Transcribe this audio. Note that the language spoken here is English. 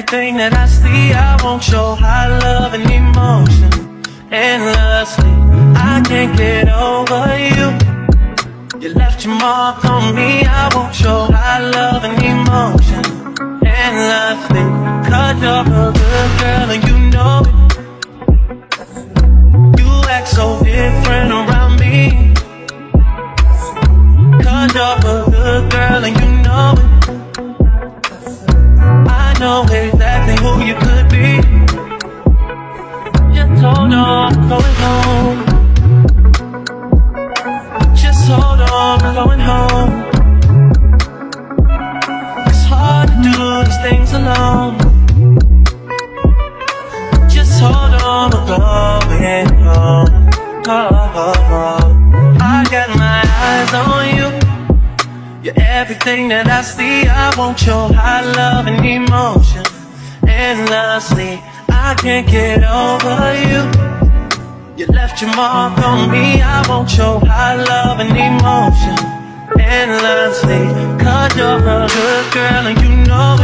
everything that I see. I won't show high love and emotion endlessly. I can't get over you. You left your mark on me. I won't show high love and emotion endlessly. Cause you're a good girl and you know it. You act so different around me. Cause you're a good girl and you know it. I know exactly things alone. Just hold on, we're going home. Oh, oh, oh. I got my eyes on you. You're everything that I see. I want your high love and emotion endlessly. I can't get over you. You left your mark on me. I want your high love and emotion endlessly. Cause you're a good girl and you know